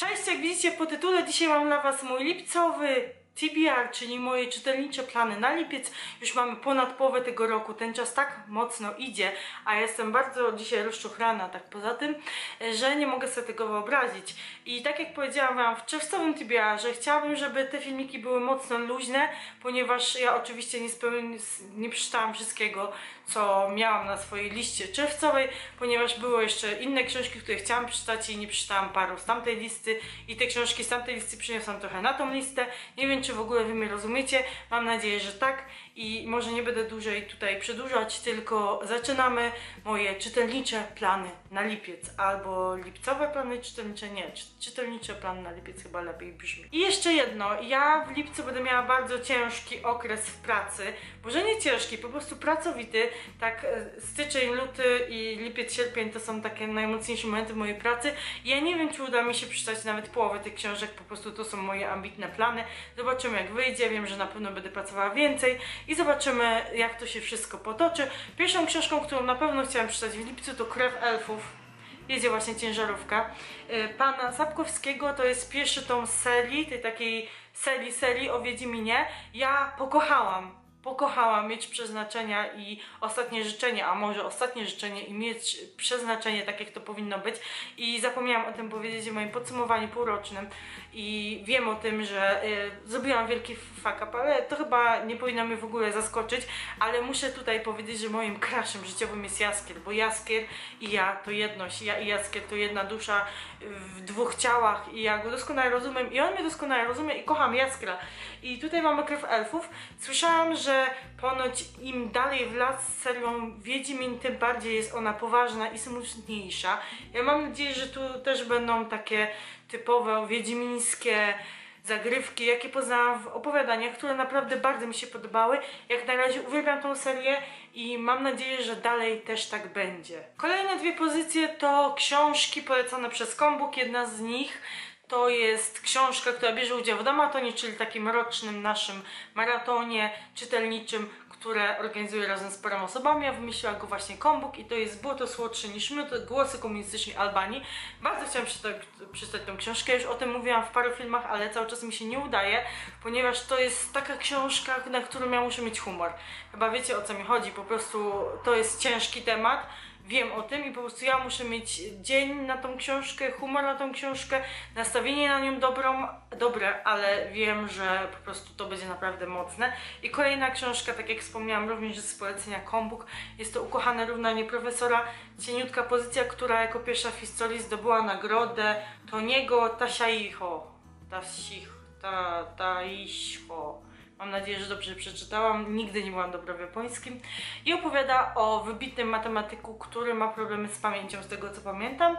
Cześć, jak widzicie po tytule, dzisiaj mam dla Was mój lipcowy TBR, czyli moje czytelnicze plany na lipiec. Już mamy ponad połowę tego roku, ten czas tak mocno idzie, a jestem bardzo dzisiaj rozczochrana, tak poza tym, że nie mogę sobie tego wyobrazić. I tak jak powiedziałam Wam w czerwcowym TBR, że chciałabym, żeby te filmiki były mocno luźne, ponieważ ja oczywiście nie, nie przeczytałam wszystkiego, co miałam na swojej liście czerwcowej, ponieważ były jeszcze inne książki, które chciałam przeczytać i nie przeczytałam paru z tamtej listy i te książki z tamtej listy przyniosłam trochę na tą listę. Nie wiem, czy w ogóle Wy mnie rozumiecie. Mam nadzieję, że tak i może nie będę dłużej tutaj przedłużać, tylko zaczynamy moje czytelnicze plany na lipiec. Albo lipcowe plany czytelnicze, nie, czytelnicze plany na lipiec chyba lepiej brzmi. I jeszcze jedno, ja w lipcu będę miała bardzo ciężki okres w pracy, może nie ciężki, po prostu pracowity, tak e, styczeń, luty i lipiec, sierpień to są takie najmocniejsze momenty mojej pracy. Ja nie wiem, czy uda mi się przeczytać nawet połowę tych książek, po prostu to są moje ambitne plany, zobaczymy jak wyjdzie, wiem, że na pewno będę pracowała więcej i zobaczymy jak to się wszystko potoczy. Pierwszą książką, którą na pewno chciałam przeczytać w lipcu to Krew Elfów. Jedzie właśnie ciężarówka. Y, pana Sapkowskiego to jest pierwszy tom serii, tej takiej serii serii o Wiedźminie. Ja pokochałam pokochałam mieć przeznaczenia i ostatnie życzenie, a może ostatnie życzenie i mieć przeznaczenie tak jak to powinno być. I zapomniałam o tym powiedzieć w moim podsumowaniu półrocznym i wiem o tym, że y, zrobiłam wielki fuck up, ale to chyba nie powinno mnie w ogóle zaskoczyć, ale muszę tutaj powiedzieć, że moim crashem życiowym jest Jaskier, bo Jaskier i ja to jedność, ja i Jaskier to jedna dusza w dwóch ciałach i ja go doskonale rozumiem i on mnie doskonale rozumie i kocham Jaskra i tutaj mamy krew elfów. Słyszałam, że że ponoć im dalej w las z serią Wiedźmin, tym bardziej jest ona poważna i smutniejsza. Ja mam nadzieję, że tu też będą takie typowe wiedźmińskie zagrywki, jakie poznałam w opowiadaniach, które naprawdę bardzo mi się podobały. Jak na razie uwielbiam tą serię i mam nadzieję, że dalej też tak będzie. Kolejne dwie pozycje to książki polecone przez Kombuk. Jedna z nich to jest książka, która bierze udział w Damatonie, czyli takim rocznym naszym maratonie czytelniczym, które organizuje razem z paroma osobami, a wymyśliła go właśnie Kombuk i to jest Było to słodsze niż to głosy komunistycznej Albanii. Bardzo chciałam przeczytać, przeczytać tę książkę, już o tym mówiłam w paru filmach, ale cały czas mi się nie udaje, ponieważ to jest taka książka, na którą ja muszę mieć humor. Chyba wiecie o co mi chodzi, po prostu to jest ciężki temat, wiem o tym i po prostu ja muszę mieć dzień na tą książkę, humor na tą książkę, nastawienie na nią dobrą, dobre, ale wiem, że po prostu to będzie naprawdę mocne. I kolejna książka, tak jak wspomniałam, również z polecenia Kombuk, jest to Ukochane równanie profesora, cieniutka pozycja, która jako pierwsza w historii zdobyła nagrodę Toniego Tasiaiho. Tasicho, ta, Taisho Mam nadzieję, że dobrze przeczytałam. Nigdy nie byłam dobra w japońskim. I opowiada o wybitnym matematyku, który ma problemy z pamięcią, z tego co pamiętam.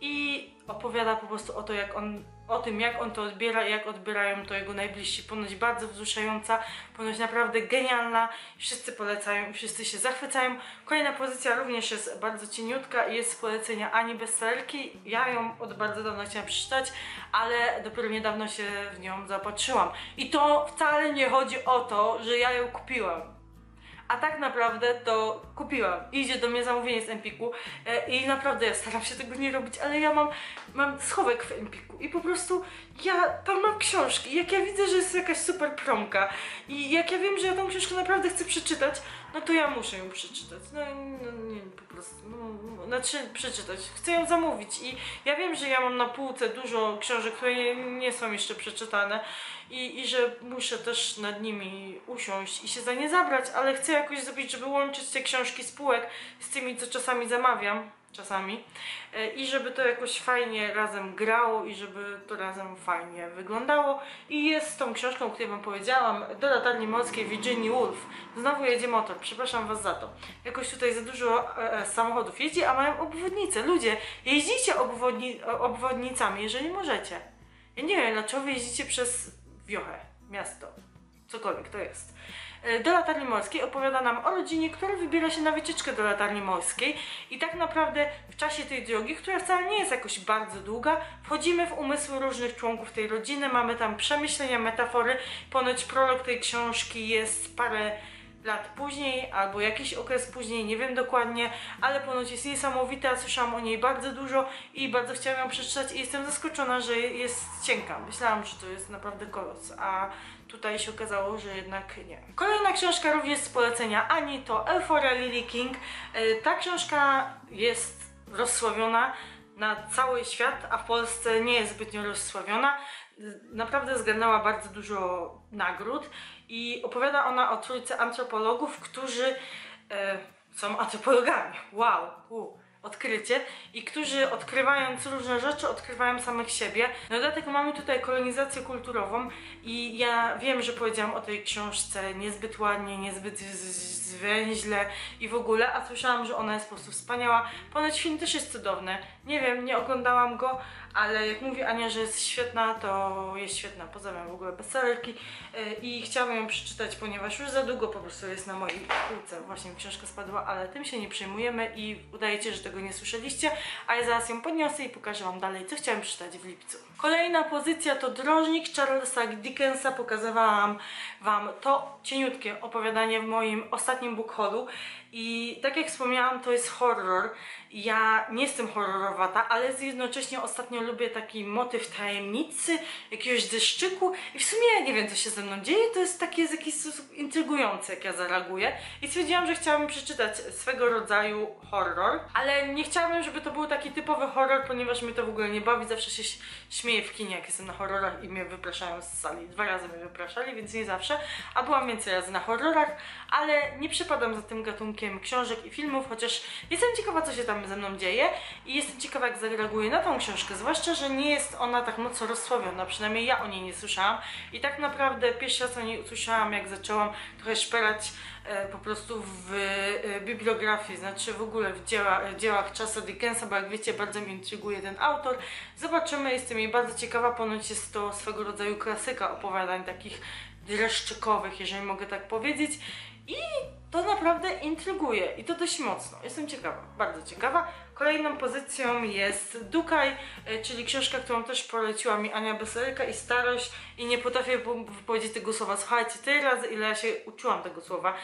I opowiada po prostu o to, jak on, o tym, jak on to odbiera i jak odbierają to jego najbliżsi. Ponoć bardzo wzruszająca, ponoć naprawdę genialna. Wszyscy polecają, wszyscy się zachwycają. Kolejna pozycja również jest bardzo cieniutka i jest z polecenia Ani Bestsellerki. Ja ją od bardzo dawna chciałam przeczytać, ale dopiero niedawno się w nią zaopatrzyłam. I to wcale nie chodzi o to, że ja ją kupiłam a tak naprawdę to kupiłam. Idzie do mnie zamówienie z Empiku e, i naprawdę ja staram się tego nie robić, ale ja mam, mam schowek w Empiku i po prostu ja tam mam książki. Jak ja widzę, że jest jakaś super promka i jak ja wiem, że ja tą książkę naprawdę chcę przeczytać, no to ja muszę ją przeczytać. No, no nie, po prostu, no, no, znaczy przeczytać. Chcę ją zamówić i ja wiem, że ja mam na półce dużo książek, które nie, nie są jeszcze przeczytane i, i że muszę też nad nimi usiąść i się za nie zabrać, ale chcę jakoś zrobić, żeby łączyć te książki spółek z tymi, co czasami zamawiam czasami. E, i żeby to jakoś fajnie razem grało i żeby to razem fajnie wyglądało. I jest tą książką, o której wam powiedziałam do latarni morskiej Virginia Woolf. Znowu jedzie motor, przepraszam was za to. Jakoś tutaj za dużo e, e samochodów jeździ, a mają obwodnice. Ludzie, jeździcie obwodni obwodnicami, jeżeli możecie. Ja nie wiem, dlaczego jeździcie przez wiochę, miasto cokolwiek to jest. E, do latarni morskiej opowiada nam o rodzinie, która wybiera się na wycieczkę do latarni morskiej. I tak naprawdę w czasie tej drogi, która wcale nie jest jakoś bardzo długa, wchodzimy w umysły różnych członków tej rodziny, mamy tam przemyślenia, metafory, ponoć prolog tej książki jest parę lat później, albo jakiś okres później, nie wiem dokładnie, ale ponoć jest niesamowita, słyszałam o niej bardzo dużo i bardzo chciałam ją przeczytać i jestem zaskoczona, że jest cienka. Myślałam, że to jest naprawdę kolos, a tutaj się okazało, że jednak nie. Kolejna książka również z polecenia Ani to Euphoria Lily King. E, Ta książka jest rozsławiona na cały świat, a w Polsce nie jest zbytnio rozsławiona. Naprawdę zgarnęła bardzo dużo nagród i opowiada ona o trójce antropologów, którzy e, są antropologami. Wow, u, odkrycie. I którzy odkrywając różne rzeczy, odkrywają samych siebie. Dodatek mamy tutaj kolonizację kulturową i ja wiem, że powiedziałam o tej książce niezbyt ładnie, niezbyt zwięźle i w ogóle, a słyszałam, że ona jest po prostu wspaniała. Ponoć film też jest cudowny. Nie wiem, nie oglądałam go, ale jak mówi Ania, że jest świetna, to jest świetna. Pozdrawiam w ogóle bestsellerki Yy, i chciałabym ją przeczytać, ponieważ już za długo po prostu jest na mojej półce. Właśnie książka spadła, ale tym się nie przejmujemy i udajecie, że nie słyszeliście, a ja zaraz ją podniosę i pokażę Wam dalej, co chciałam przeczytać w lipcu. Kolejna pozycja to Drożnik Charlesa Dickensa. Pokazywałam Wam to cieniutkie opowiadanie w moim ostatnim book i tak jak wspomniałam, to jest horror. Ja nie jestem horrorowata, ale jednocześnie ostatnio lubię taki motyw tajemnicy, jakiegoś deszczyku i w sumie ja nie wiem, co się ze mną dzieje. To jest takie w jakiś sposób intrygujące, jak ja zareaguję. I stwierdziłam, że chciałabym przeczytać swego rodzaju horror, ale nie chciałabym, żeby to był taki typowy horror, ponieważ mnie to w ogóle nie bawi. Zawsze się śmieję w kinie, jak jestem na horrorach i mnie wypraszają z sali. Dwa razy mnie wypraszali, więc nie zawsze. A byłam więcej razy na horrorach, ale nie przepadam za tym gatunkiem książek i filmów, chociaż jestem ciekawa, co się tam ze mną dzieje i jestem ciekawa, jak zareaguję na tą książkę, zwłaszcza, że nie jest ona tak mocno rozsławiona, przynajmniej ja o niej nie słyszałam i tak naprawdę pierwszy raz o niej usłyszałam, jak zaczęłam trochę szperać e, po prostu w e, bibliografii, znaczy w ogóle w dzieła, e, dziełach Charlesa Dickensa, bo jak wiecie, bardzo mnie intryguje ten autor. Zobaczymy, jestem jej bardzo ciekawa, ponoć jest to swego rodzaju klasyka opowiadań takich dreszczykowych, jeżeli mogę tak powiedzieć. I to naprawdę intryguje i to dość mocno. Jestem ciekawa, bardzo ciekawa. Kolejną pozycją jest Dukaj, e, czyli książka, którą też poleciła mi Ania Beserka i Starość i nie potrafię po- wypowiedzieć tego słowa. Słuchajcie, tyle razy ile ja się uczyłam tego słowa,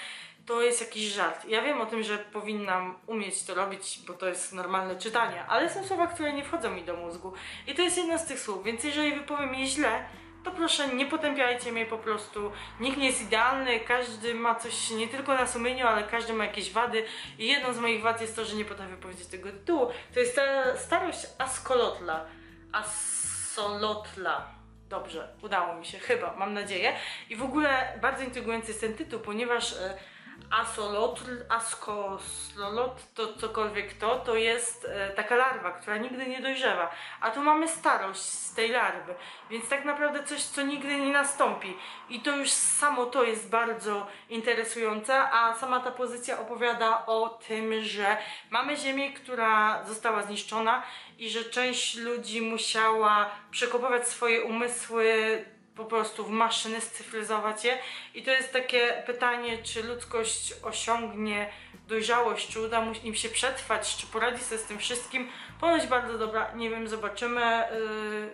to jest jakiś żart. Ja wiem o tym, że powinnam umieć to robić, bo to jest normalne czytanie, ale są słowa, które nie wchodzą mi do mózgu. I to jest jedno z tych słów, więc jeżeli wypowiem je źle, to proszę nie potępiajcie mnie po prostu. Nikt nie jest idealny, każdy ma coś nie tylko na sumieniu, ale każdy ma jakieś wady. I jedną z moich wad jest to, że nie potrafię powiedzieć tego tytułu. To jest ta starość Askolotla. Asolotla. Dobrze, udało mi się, chyba, mam nadzieję. I w ogóle bardzo intrygujący jest ten tytuł, ponieważ e, Asolotl, Askoslolot, to cokolwiek to, to jest e, taka larwa, która nigdy nie dojrzewa. A tu mamy starość z tej larwy, więc tak naprawdę coś, co nigdy nie nastąpi. I to już samo to jest bardzo interesujące, a sama ta pozycja opowiada o tym, że mamy Ziemię, która została zniszczona i że część ludzi musiała przekopować swoje umysły po prostu w maszyny, scyfryzować je. I to jest takie pytanie, czy ludzkość osiągnie dojrzałość, czy uda mu im się przetrwać, czy poradzi sobie z tym wszystkim. Ponoć bardzo dobra, nie wiem, zobaczymy.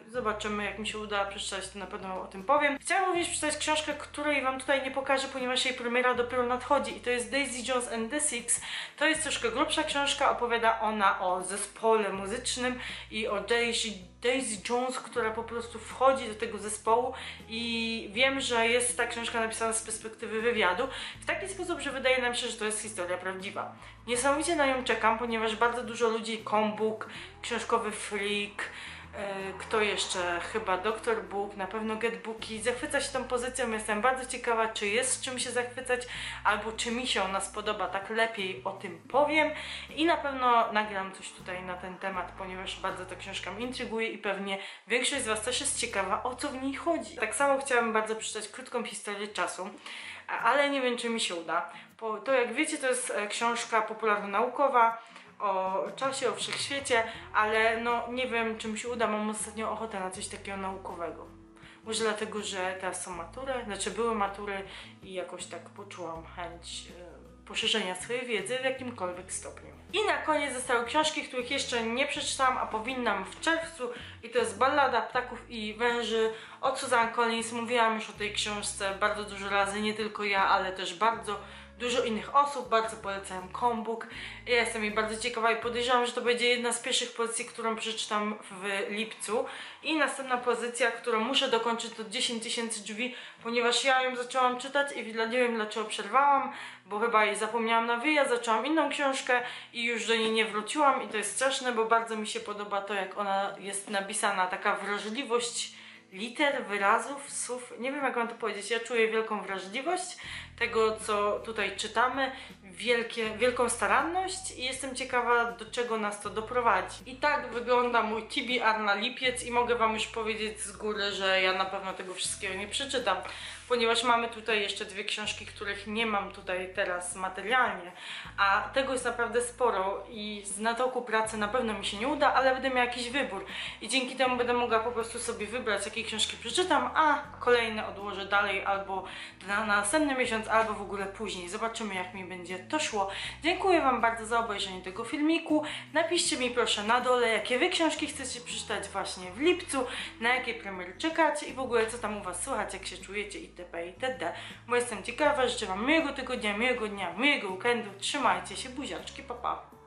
Yy, zobaczymy, jak mi się uda przeczytać, to na pewno o tym powiem. Chciałam również przeczytać książkę, której Wam tutaj nie pokażę, ponieważ jej premiera dopiero nadchodzi i to jest Daisy Jones and the Six. To jest troszkę grubsza książka, opowiada ona o zespole muzycznym i o Daisy, Daisy Jones, która po prostu wchodzi do tego zespołu i wiem, że jest ta książka napisana z perspektywy wywiadu w taki sposób, że wydaje nam się, że to jest historia prawdziwa. Niesamowicie na nią czekam, ponieważ bardzo dużo ludzi, Combook, książkowy freak, kto jeszcze? Chyba Dr. Book, na pewno Get Booki. Zachwyca się tą pozycją, jestem bardzo ciekawa, czy jest czym się zachwycać, albo czy mi się ona spodoba, tak lepiej o tym powiem. I na pewno nagram coś tutaj na ten temat, ponieważ bardzo ta książka mnie intryguje i pewnie większość z Was też jest ciekawa, o co w niej chodzi. Tak samo chciałabym bardzo przeczytać krótką historię czasu, ale nie wiem, czy mi się uda. Bo to, jak wiecie, to jest e, książka popularno-naukowa, o czasie, o wszechświecie, ale no nie wiem, czy mi się uda. Mam ostatnio ochotę na coś takiego naukowego. Może dlatego, że teraz są matury, znaczy były matury i jakoś tak poczułam chęć e, poszerzenia swojej wiedzy w jakimkolwiek stopniu. I na koniec zostały książki, których jeszcze nie przeczytałam, a powinnam w czerwcu i to jest Ballada Ptaków i Węży od Susan Collins. Mówiłam już o tej książce bardzo dużo razy, nie tylko ja, ale też bardzo dużo innych osób, bardzo polecam Kombuk. Ja jestem jej bardzo ciekawa i podejrzewam, że to będzie jedna z pierwszych pozycji, którą przeczytam w lipcu. I następna pozycja, którą muszę dokończyć to 10 tysięcy drzwi, ponieważ ja ją zaczęłam czytać i nie wiem dlaczego przerwałam, bo chyba jej zapomniałam na wyjazd, zaczęłam inną książkę i już do niej nie wróciłam i to jest straszne, bo bardzo mi się podoba to, jak ona jest napisana, taka wrażliwość liter, wyrazów, słów, nie wiem jak mam to powiedzieć, ja czuję wielką wrażliwość tego, co tutaj czytamy, wielkie, wielką staranność i jestem ciekawa, do czego nas to doprowadzi. I tak wygląda mój TBR na lipiec i mogę Wam już powiedzieć z góry, że ja na pewno tego wszystkiego nie przeczytam, ponieważ mamy tutaj jeszcze dwie książki, których nie mam tutaj teraz materialnie, a tego jest naprawdę sporo i z natoku pracy na pewno mi się nie uda, ale będę miała jakiś wybór i dzięki temu będę mogła po prostu sobie wybrać, jakie książki przeczytam, a kolejne odłożę dalej albo na, na następny miesiąc, albo w ogóle później. Zobaczymy, jak mi będzie to szło. Dziękuję Wam bardzo za obejrzenie tego filmiku. Napiszcie mi proszę na dole, jakie Wy książki chcecie przeczytać właśnie w lipcu, na jakie premiery czekacie i w ogóle co tam u Was słychać, jak się czujecie itp. itd. Bo jestem ciekawa, życzę Wam miłego tygodnia, miłego dnia, miłego weekendu. Trzymajcie się, buziaczki, pa pa.